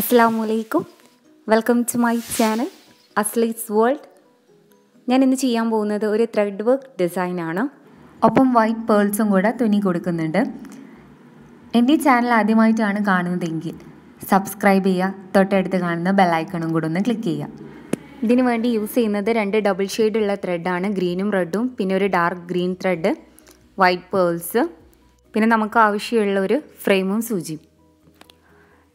അസ്സാം വലൈക്കും welcome to my channel അസ്ലീസ് വേൾഡ് ഞാൻ ഇന്ന് ചെയ്യാൻ പോകുന്നത് ഒരു ത്രെഡ് വർക്ക് ഡിസൈനാണ് ഒപ്പം വൈറ്റ് പേൾസും കൂടെ തുന്നി കൊടുക്കുന്നുണ്ട്. എന്റെ ഈ ചാനൽ ആദ്യമായിട്ടാണ് കാണുന്നതെങ്കിൽ സബ്സ്ക്രൈബ് ചെയ്യുക തൊട്ടടുത്ത് കാണുന്ന ബെല്ലൈക്കണും കൂടെ ഒന്ന് ക്ലിക്ക് ചെയ്യുക. ഇതിനു വേണ്ടി യൂസ് ചെയ്യുന്നത് രണ്ട് ഡബിൾ ഷെയ്ഡുള്ള ത്രെഡാണ് ഗ്രീനും റെഡും പിന്നെ ഒരു dark green thread white pearls പിന്നെ നമുക്ക് ആവശ്യമുള്ള ഒരു ഫ്രെയിമും സൂചിയും.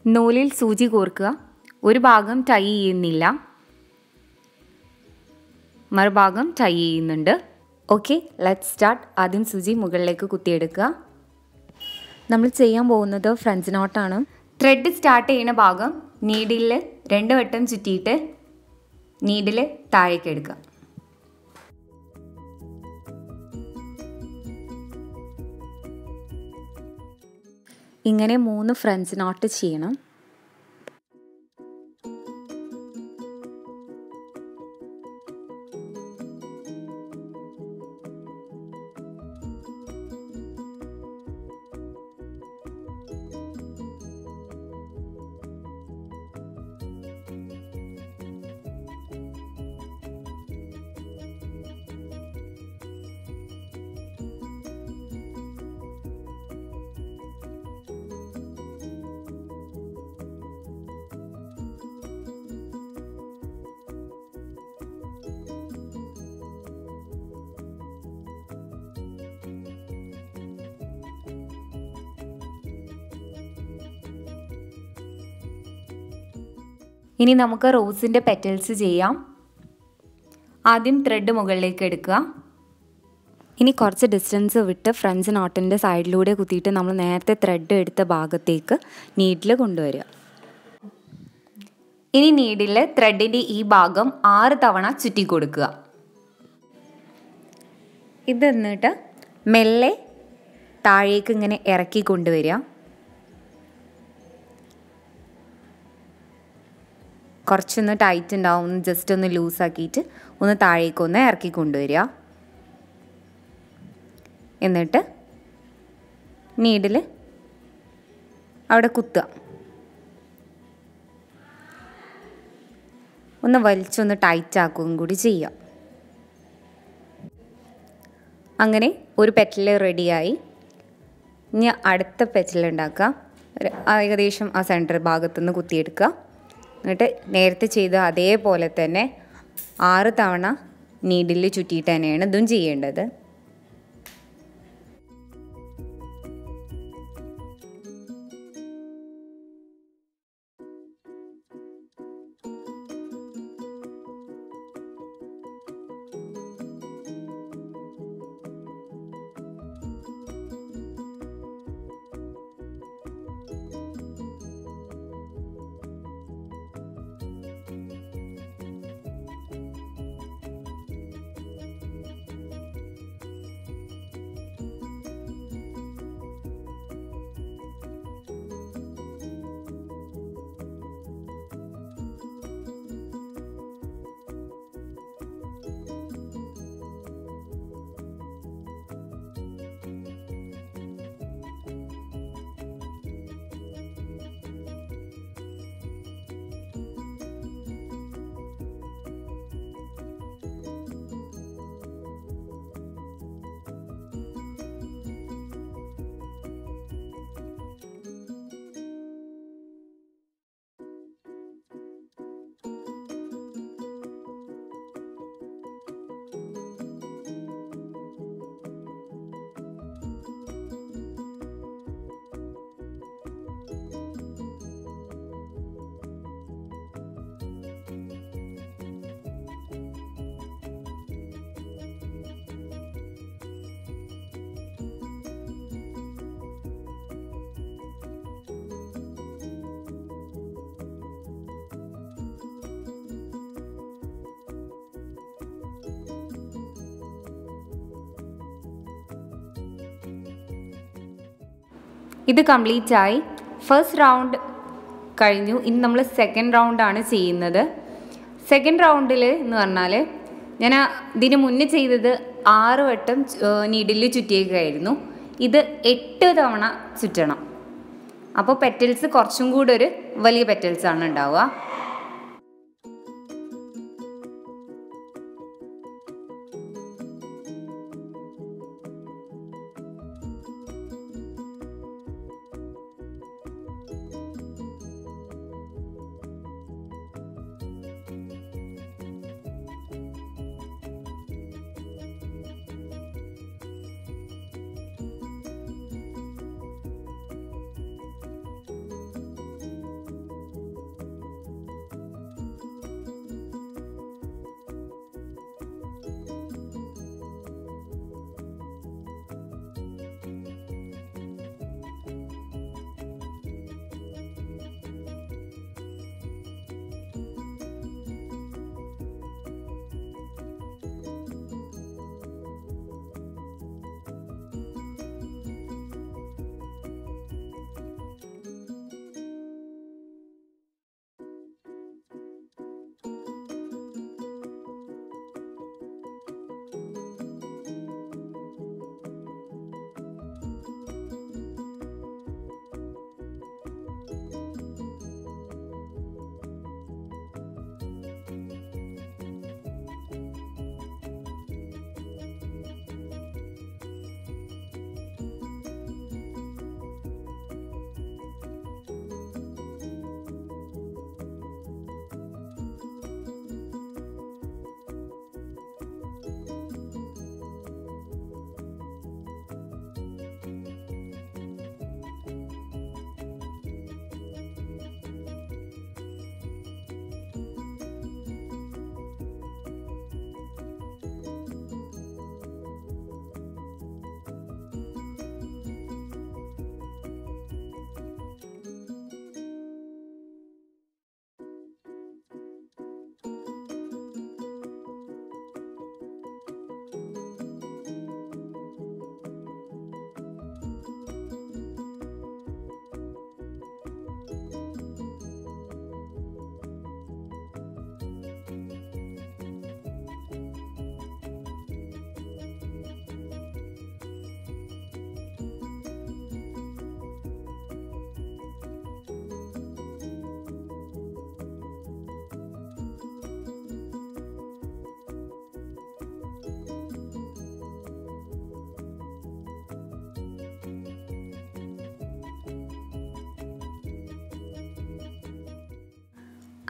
നൂലിൽ സൂചി കോർക്കുക. ഒരു ഭാഗം ടൈ ചെയ്യുന്നില്ല. മറുഭാഗം ടൈ ചെയ്യുന്നുണ്ട്. ഓക്കെ ലെറ്റ് സ്റ്റാർട്ട് ആദ്യം സൂചി മുകളിലേക്ക് കുത്തിയെടുക്കുക. നമ്മൾ ചെയ്യാൻ പോകുന്നത് ഫ്രഞ്ച് നോട്ടാണ്. ത്രെഡ് സ്റ്റാർട്ട് ചെയ്യുന്ന ഭാഗം നീഡിൽ രണ്ട് വട്ടം ചുറ്റിയിട്ട് നീഡിൽ താഴേക്ക് എടുക്കുക. ഇങ്ങനെ മൂന്ന് ഫ്രണ്ട്സ് നോട്ട് ചെയ്യണം. ഇനി നമുക്ക് റോസിന്റെ പെറ്റൽസ് ചെയ്യാം. ആദ്യം ത്രെഡ് മുകളിലേക്ക് എടുക്കുക. ഇനി കുറച്ച് ഡിസ്റ്റൻസ് വിട്ട് ഫ്രഞ്ച് നോട്ടിന്റെ സൈഡിലൂടെ കുത്തിയിട്ട് നമ്മൾ നേരത്തെ ത്രെഡ് എടുത്ത ഭാഗത്തേക്ക് നീഡിൽ കൊണ്ടുവരിക. ഇനി നീഡിൽ ത്രെഡിന്റെ ഈ ഭാഗം ആറ് തവണ ചുറ്റി കൊടുക്കുക. ഇത് എന്നിട്ട് മെല്ലെ താഴേക്ക് ഇങ്ങനെ ഇറക്കി കൊണ്ടുവരിക. കുറച്ചൊന്ന് ടൈറ്റ് ഉണ്ടാവും. ഒന്ന് ജസ്റ്റ് ഒന്ന് ലൂസാക്കിയിട്ട് ഒന്ന് താഴേക്ക് ഒന്ന് ഇറക്കി കൊണ്ടുവരിക. എന്നിട്ട് നീഡിൽ അവിടെ കുത്തുക. ഒന്ന് വലിച്ചൊന്ന് ടൈറ്റ് ആക്കുകയും കൂടി ചെയ്യാം അങ്ങനെ ഒരു പെറ്റൽ റെഡിയായി ഇനി അടുത്ത പെറ്റൽ ഉണ്ടാക്കുക. ഏകദേശം ആ സെന്റർ ഭാഗത്തുനിന്ന് കുത്തിയെടുക്കുക. എന്നിട്ട് നേരത്തെ ചെയ്ത അതേപോലെ തന്നെ ആറ് തവണ നീഡിൽ ചുറ്റിയിട്ട് തന്നെയാണ് ഇതും ചെയ്യേണ്ടത്. ഇത് കംപ്ലീറ്റ് ആയി. ഫസ്റ്റ് റൗണ്ട് കഴിഞ്ഞു. ഇനി നമ്മൾ സെക്കൻഡ് റൗണ്ടാണ് ചെയ്യുന്നത്. സെക്കൻഡ് റൗണ്ടിൽ എന്ന് പറഞ്ഞാൽ ഞാൻ ഇതിന് മുന്നേ ചെയ്തത് ആറ് വട്ടം നീഡിൽ ചുറ്റിയേക്കായിരുന്നു. ഇത് എട്ട് തവണ ചുറ്റണം. അപ്പോൾ പെറ്റൽസ് കുറച്ചും കൂടെ ഒരു വലിയ പെറ്റൽസ് ആണ് ഉണ്ടാവുക.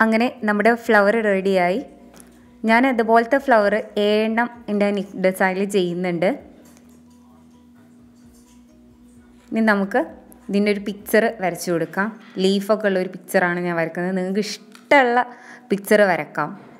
അങ്ങനെ നമ്മുടെ ഫ്ലവർ റെഡിയായി ഞാൻ അതുപോലത്തെ ഫ്ലവർ ഏഴെണ്ണം എന്റെ ഡിസൈനിൽ ചെയ്യുന്നുണ്ട്. ഇനി നമുക്ക് ഇതിന്റെ ഒരു പിക്ചർ വരച്ചു കൊടുക്കാം. ലീഫൊക്കെ ഉള്ള ഒരു പിക്ചറാണ് ഞാൻ വരക്കുന്നത്. നിങ്ങൾക്ക് ഇഷ്ടമുള്ള പിക്ചർ വരക്കാം.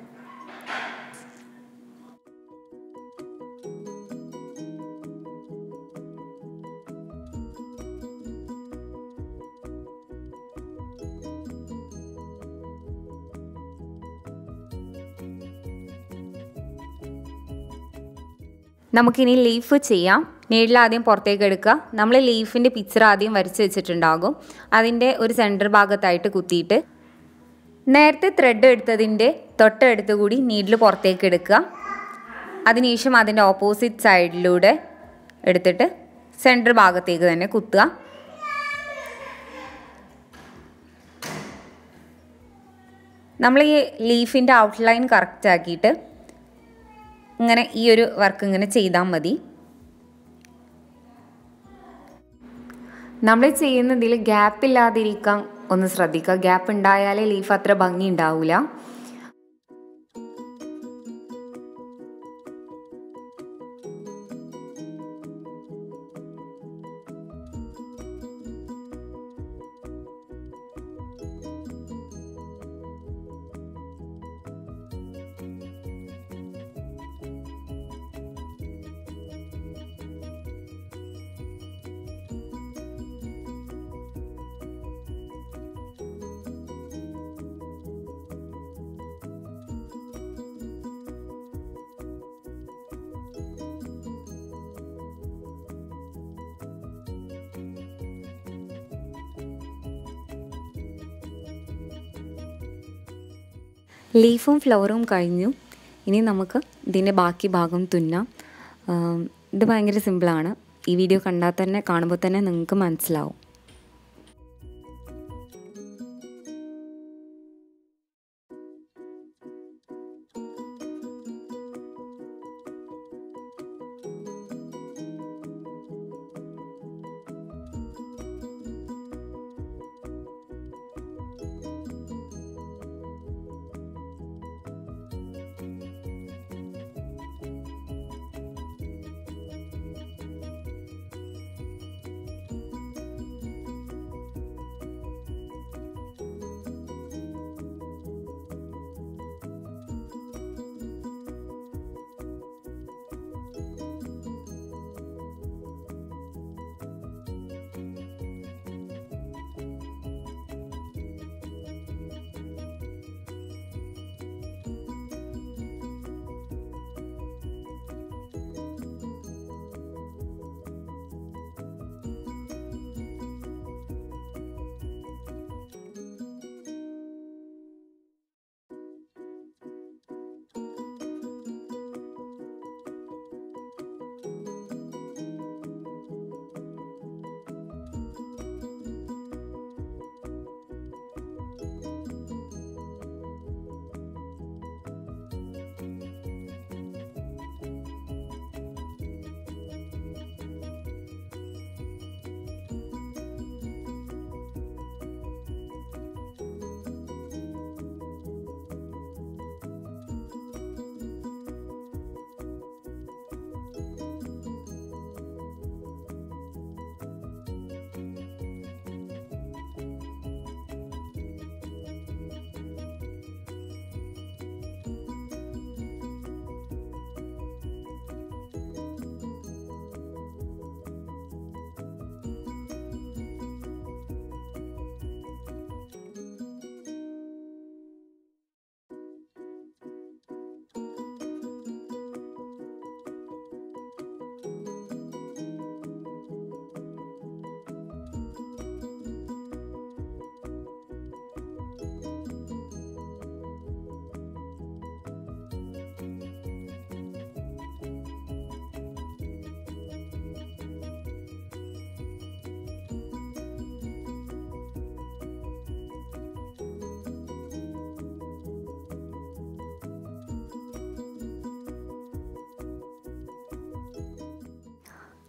നമുക്കിനി ലീഫ് ചെയ്യാം. നീഡിൽ ആദ്യം പുറത്തേക്ക് എടുക്കുക. നമ്മൾ ലീഫിന്റെ പിക്ചർ ആദ്യം വരച്ച് വെച്ചിട്ടുണ്ടാകും. അതിന്റെ ഒരു സെന്റർ ഭാഗത്തായിട്ട് കുത്തിയിട്ട് നേരത്തെ ത്രെഡ് എടുത്തതിന്റെ തൊട്ടടുത്ത് കൂടി നീഡിൽ പുറത്തേക്ക് എടുക്കുക. അതിനുശേഷം അതിന്റെ ഓപ്പോസിറ്റ് സൈഡിലൂടെ എടുത്തിട്ട് സെന്റർ ഭാഗത്തേക്ക് തന്നെ കുത്തുക. നമ്മൾ ഈ ലീഫിന്റെ ഔട്ട്ലൈൻ കറക്റ്റ് ആക്കിയിട്ട് ഇങ്ങനെ ഈ ഒരു വർക്ക് ഇങ്ങനെ ചെയ്താൽ മതി. നമ്മൾ ചെയ്യുന്നതിൽ ഗ്യാപ്പ് ഇല്ലാതിരിക്കാൻ ഒന്ന് ശ്രദ്ധിക്കുക. ഗ്യാപ്പ് ഉണ്ടായാലേ ലീഫ് അത്ര ഭംഗി ഉണ്ടാവില്ല ലീഫും ഫ്ലവറും കഴിഞ്ഞു. ഇനി നമുക്ക് ഇതിന്റെ ബാക്കി ഭാഗം തുന്നാം. ഇത് ഭയങ്കര സിമ്പിളാണ് ഈ വീഡിയോ കണ്ടാൽ തന്നെ കാണുമ്പോൾ തന്നെ നിങ്ങൾക്ക് മനസ്സിലാവും.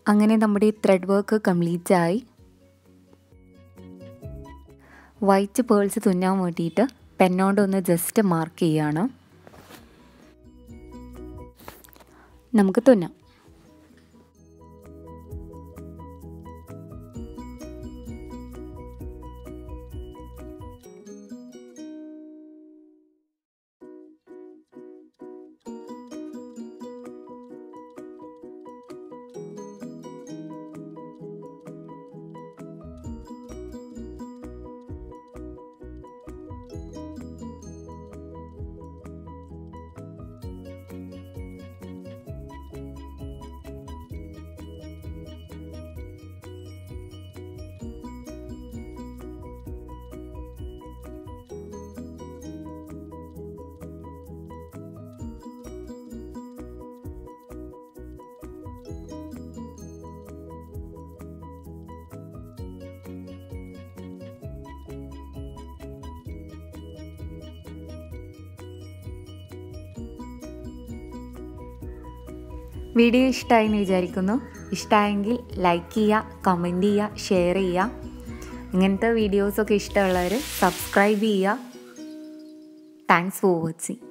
അങ്ങനെ നമ്മുടെ ത്രെഡ് വർക്ക് കംപ്ലീറ്റ് ആയി. വൈറ്റ് പേൾസ് തുന്നാൻ വേണ്ടിയിട്ട് പെന്നോണ്ട് ഒന്ന് ജസ്റ്റ് മാർക്ക് ചെയ്യുകയാണ് നമുക്ക് തുന്നാം. വീഡിയോ ഇഷ്ടമായി എന്ന് വിചാരിക്കുന്നു. ഇഷ്ടമായെങ്കിൽ ലൈക്ക് ചെയ്യുക കമന്റ് ചെയ്യുക ഷെയർ ചെയ്യുക. ഇങ്ങനത്തെ വീഡിയോസൊക്കെ ഇഷ്ടമുള്ളവർ സബ്സ്ക്രൈബ് ചെയ്യുക. Thanks for watching